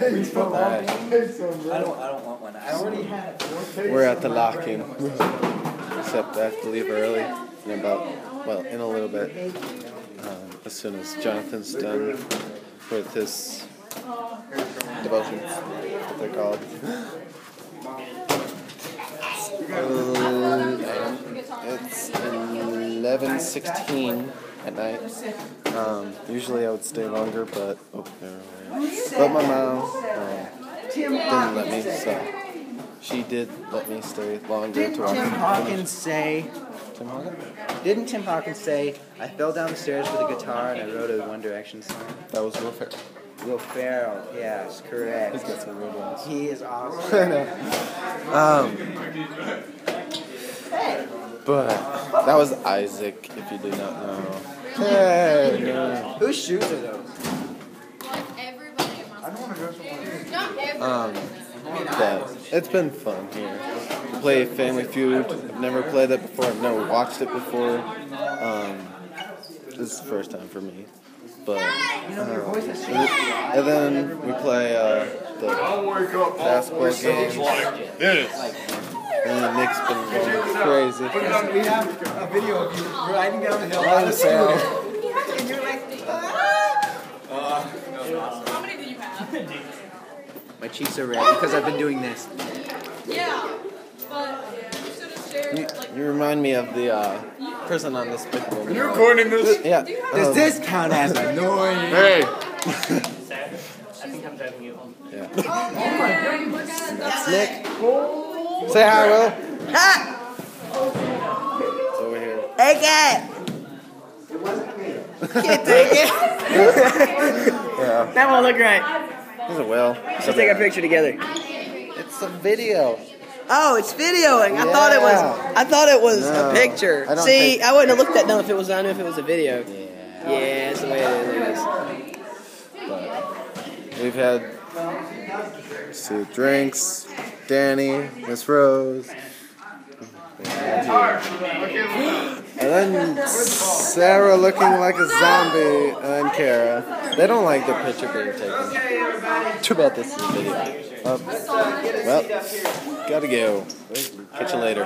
Alright. I don't, I don't want one. I already had it. We're at the lock-in. Except I have to leave early in about, well, in a little bit. Um, as soon as Jonathan's done with his devotions, what they're called. Uh, it's 11:16 at night. Um, usually I would stay longer, but oh. But my mom um, didn't let me, so she did let me stay longer Didn't to watch. Tim Hawkins say? Tim Hawkins? Didn't Tim Hawkins say? I fell down the stairs with a guitar and I wrote a One Direction song. That was Will Ferrell. Will Ferrell, yes, correct. He's got some weird ones. He is awesome. I know. Um, but that was Isaac, if you do not know. Hey, no. Whose shoes are those? Everybody in my Not everybody. Um, but it's been fun here. Play Family Feud. I've never played that before. I've never watched it before. Um, this is the first time for me. But You know, your voice has changed. and then we play uh, the basketball game. And then Nick's been going crazy. We have a video of you riding down the hill on a scooter. And you're like, How many do you have? my cheeks are red because I've been doing this. Yeah, but you should have shared You, remind me of the uh, person on Despicable Me. You're recording this? Yeah. Does um, this count as annoying? Hey! I think I'm driving you home. Yeah. Oh my god. That's Nick. Say hi, Will. It's over here. Take it! It Can't take it. Yeah. That won't look right. This is Will. Let's take a picture together. It's a video. Oh, it's videoing. I thought it was. I thought it was No, a picture. I don't See, think- I wouldn't have looked that dumb if it was. I knew if it was a video. Yeah. Yeah, that's the way it is. But we've had let's drinks, Danny, Miss Rose. And then Sarah looking like a zombie, and Kara. They don't like the picture being taken. Too bad this is a video. Uh, well, gotta go. Catch you later.